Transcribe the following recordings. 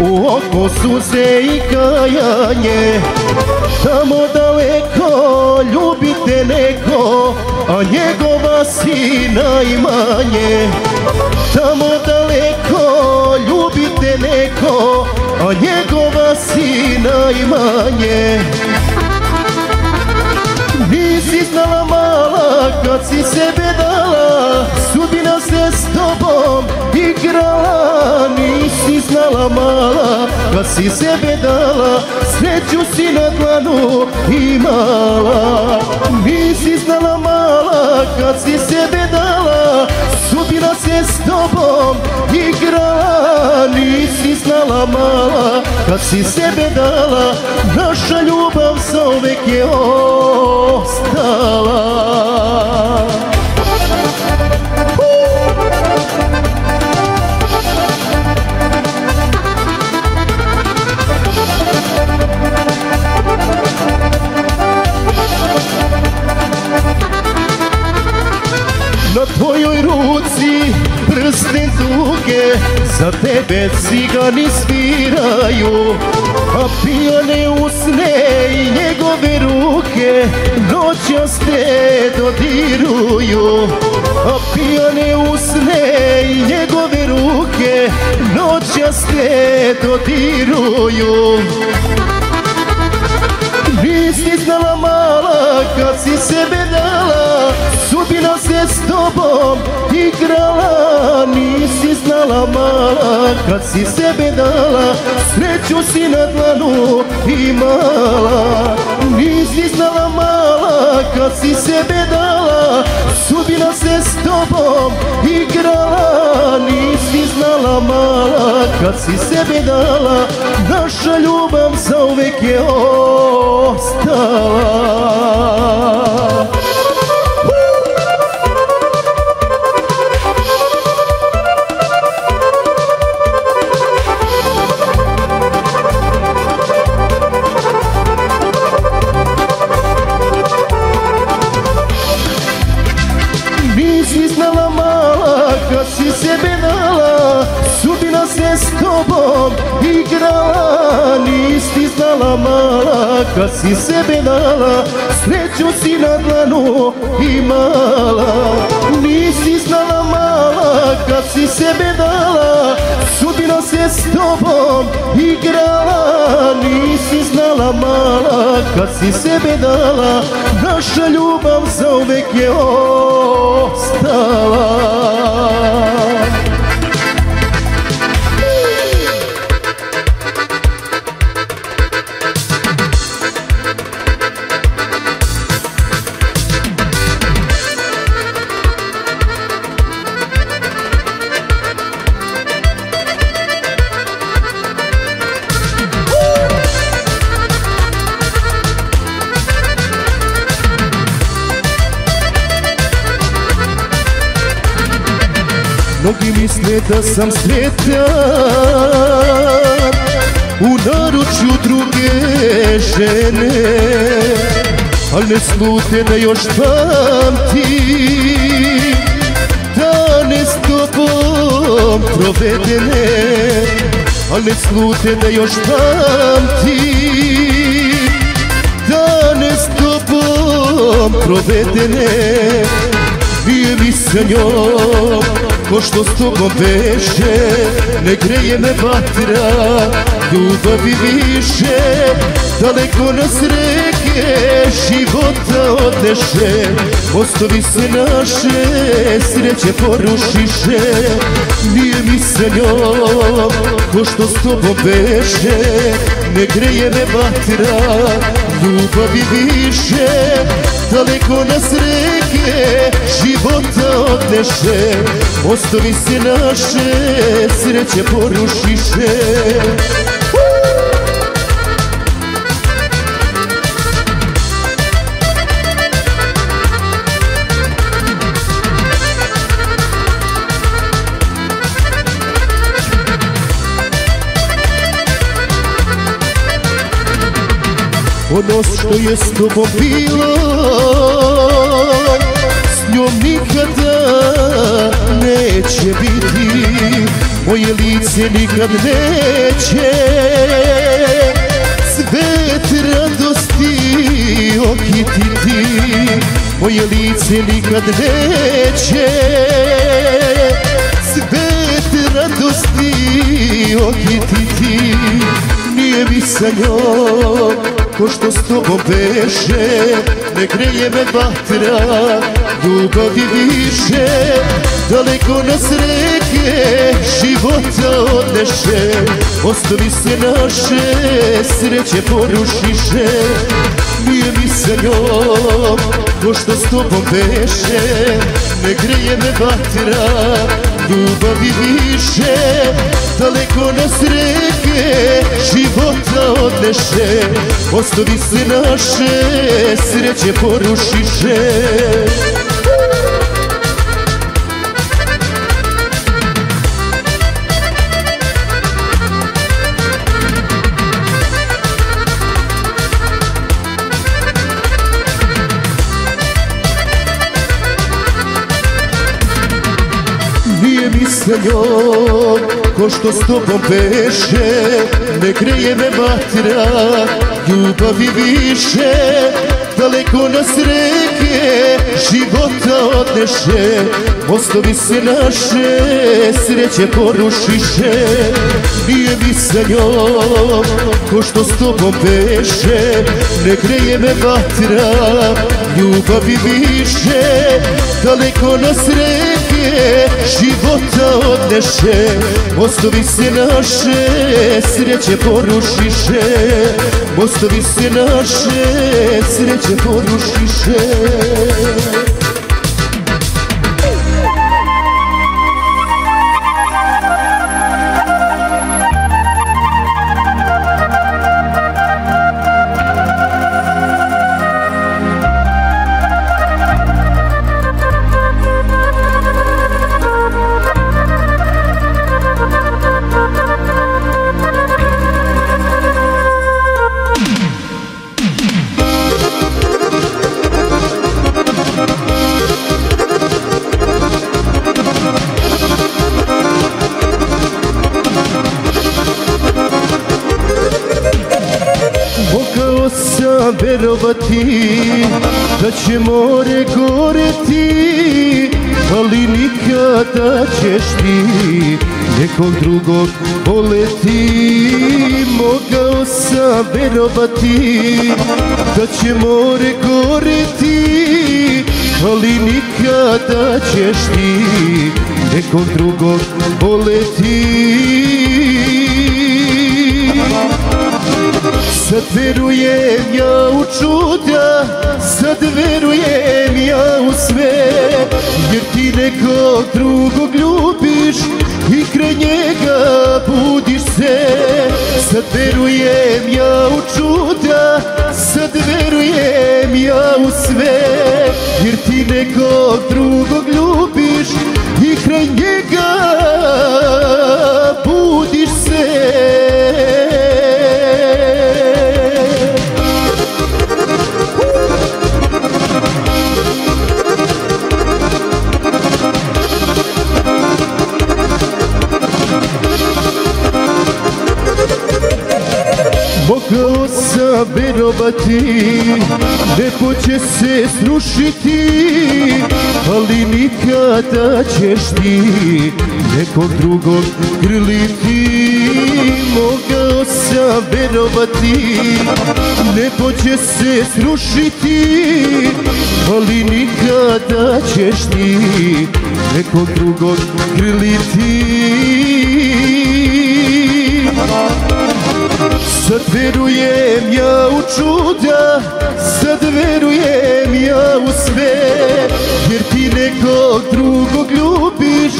U oko suze i kajanje. Tamo daleko ljubite neko A njegova si najmanje Tamo daleko ljubite neko A njegova si najmanje Nisi znala mala kad si sebe dala tobom. Igrala Nisi znala mala kad si sebe dala Sreću si na dlanu imala. Nisi znala mala kad si sebe dala Sudbina se s tobom. Igrala Nisi znala mala kad si sebe dala Naša ljubav uvek je ostala Na tvojoj ruci prsten tuge Za tebe cigani sviraju A pijane usne i njegove ruke Noćaste dodiruju. A pijane usne i njegove ruke Noćaste dodiruju. Nisi znala mala kad si sebe dala s tobom igrala Nisi znala mala kad si sebe dala Sreću si na dlanu imala. Nisi znala mala kad si sebe dala Sudbina se s tobom igrala. Nisi znala mala kad si sebe dala Naša ljubav zauvek je ostala tobom igrala Nisi znala mala kad si sebe dala Sreću si na dlanu imala. Nisi znala mala kad si sebe dala Sudbina se s tobom igrala. Nisi znala mala kad si sebe dala Naša ljubav zauvek je ostala Misle da sam sretan U naručju druge žene. Al ne slute da još pamtim Dane s tobom provedene. Al ne slute da još pamtim Dane s tobom provedene. Nije mi sa njom Ko što s tobom beše Ne greje me vatra Ljubavi više. Daleko nas reke Života odeše Mostovi se naše Sreće porušiše. Nije mi sa njom Ko što s tobom beše Ne greje me vatra Ljubavi više Daleko nas reke Života odneše Mostovi se naše Sreće porušiše Ono što je s tobom bilo S njom nikada neće biti. Se nikad neće Svet radosti okititi Moje lice nikad neće Svet radosti okititi Nije mi sa njom ko što s tobom beše Ne greje me vatra, ljubavi više. Daleko nas reke života odneše Ostavi se naše sreće porušiše. Nije mi sa njom ko što s tobom beše Ne greje me vatra, ljubavi više Daleko nas reke života odneše. Ostavi se naše sreće porušiše sa njom ko što s tobom beše Ne greje me vatra, ljubavi više Daleko nas reke života odneše Mostovi se naše sreće porušiše. Nije mi sa njom ko što s tobom beše Ne greje me vatra, ljubavi više Daleko nas reke života odneše Mostovi se naše sreće porušiše. Mostovi se naše sreće porušiše Mogao sam verovati da će more goreti Ali nikada ćeš ti nekog drugog voleti. Mogao sam verovati da će more goreti Ali nikada ćeš ti nekog drugog voleti Sad verujem ja u čuda, sad verujem ja u sve. Jer ti nekog drugog ljubiš i kraj njega budiš se. Sad verujem ja u čuda, sad verujem ja u sve. Jer ti nekog drugog Mogao sam verovati Neko će se srušiti Ali nikada ćeš ti Nekog drugog grliti. Mogao sam verovati Nebo će se srušiti Ali nikada ćeš ti Nekog drugog grliti Sad verujem ja u čuda, sad verujem ja u sve. Jer ti nekog drugog ljubiš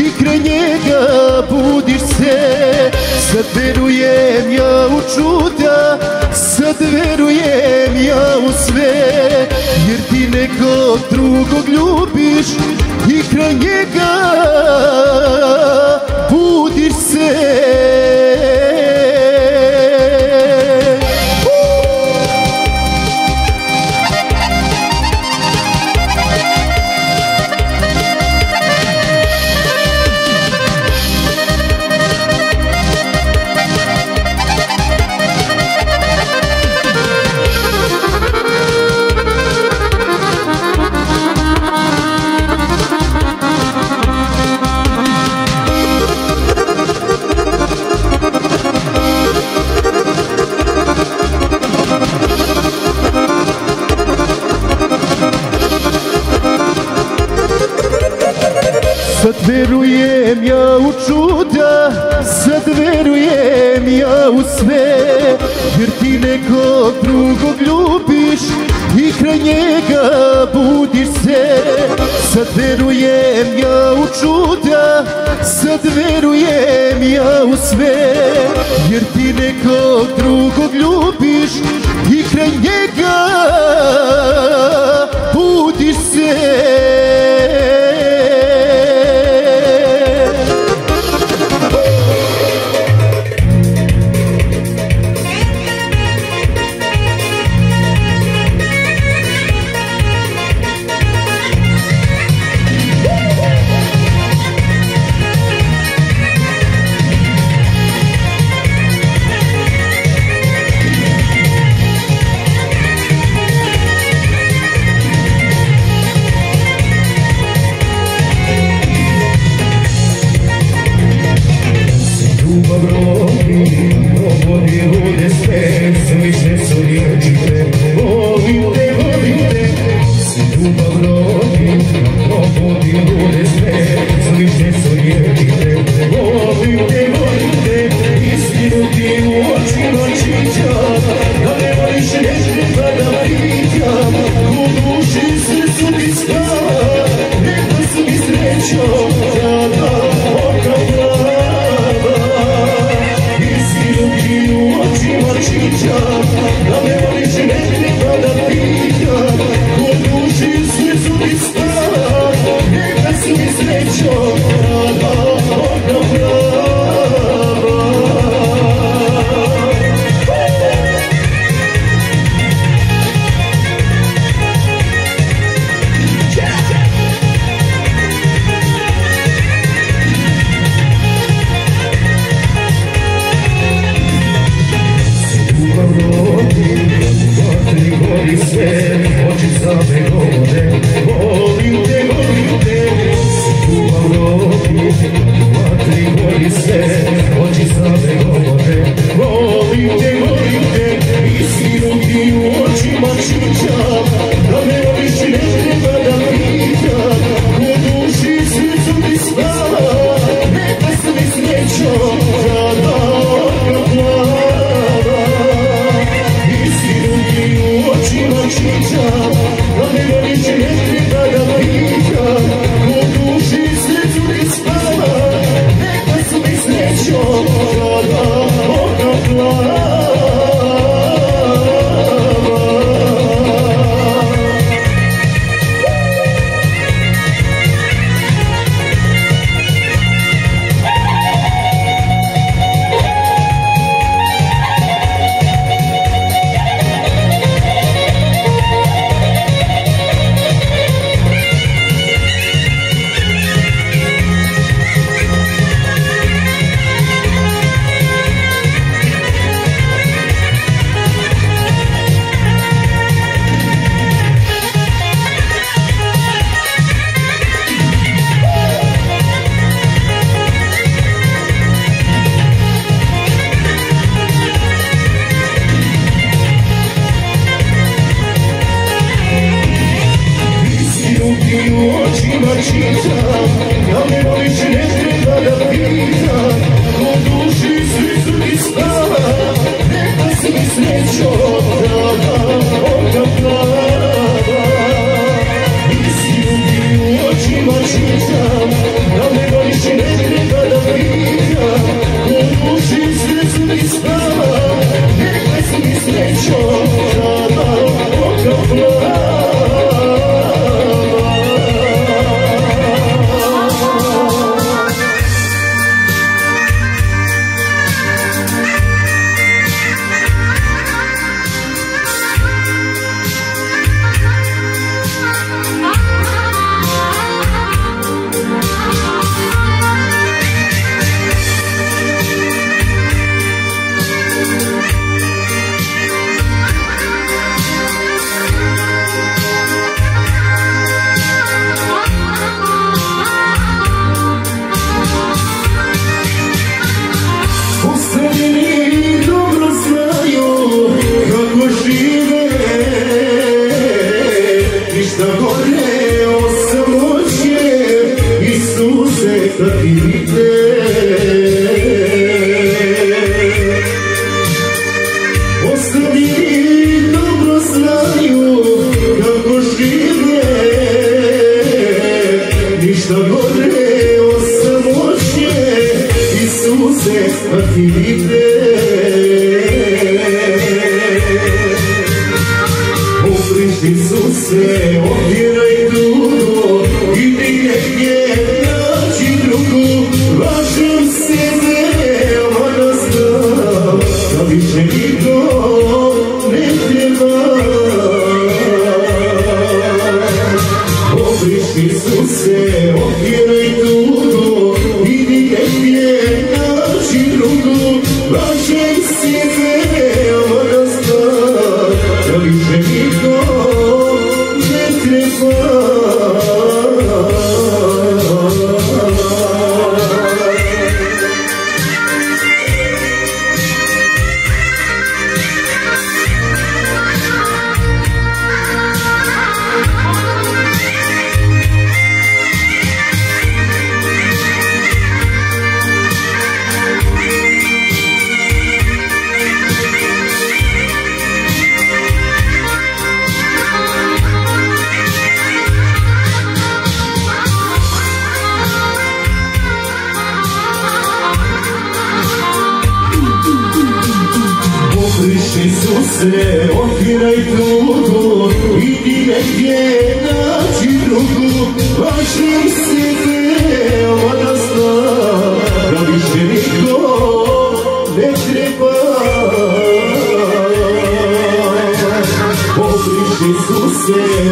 i kraj njega budiš se. Sad verujem ja u čuda, sad verujem ja u sve. Jer ti nekog drugog ljubiš i kraj njega budiš Sad verujem ja u čuda Sad verujem ja u sve. Jer ti nekog drugog ljubiš I kraj njega budiš se. Sad verujem ja u čuda Sad verujem ja u sve. Jer ti nekog drugog ljubiš I kraj njega budiš se Ništa gore od samoće Isus yeah.